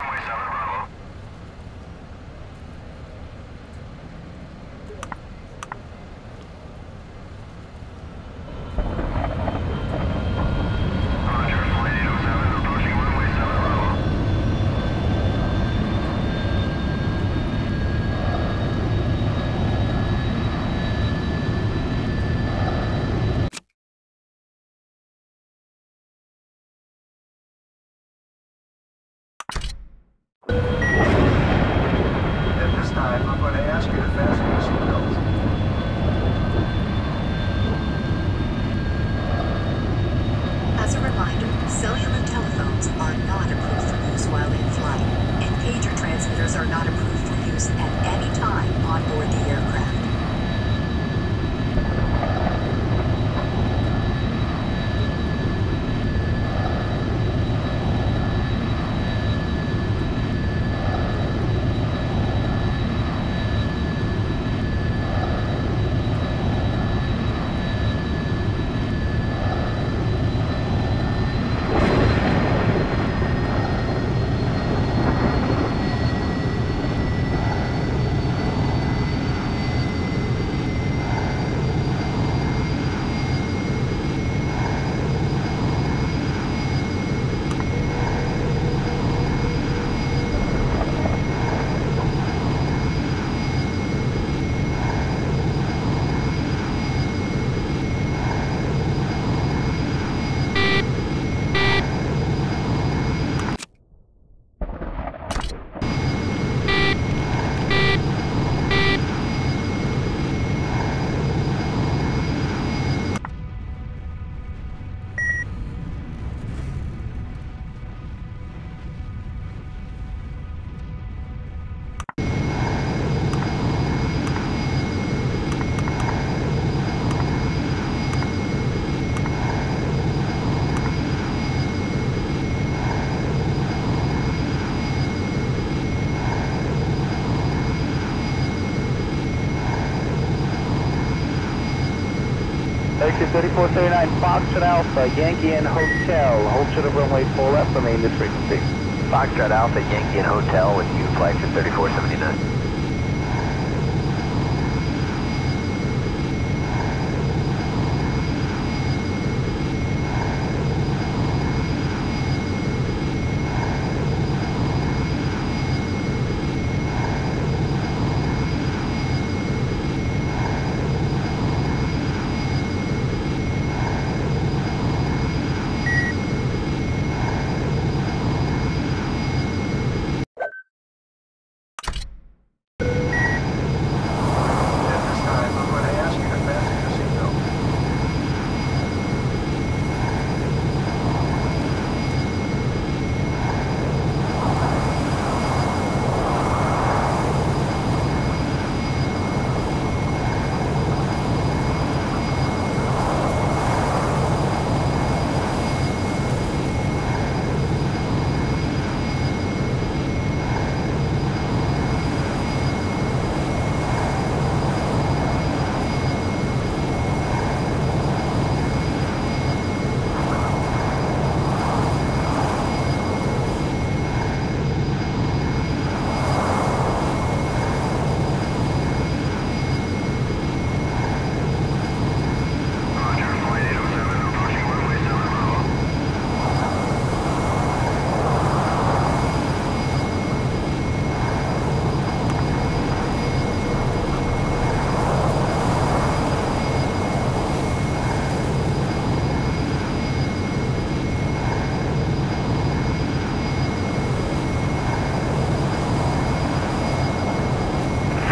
At cellular telephones are not approved for use while in flight, and pager transmitters are not approved for use at any time on board the aircraft. Exit 3479 Foxtrot Alpha, Yankee and Hotel. Hold to the runway full left, remain this frequency. Foxtrot Alpha, Yankee and Hotel with you, flight to 3479.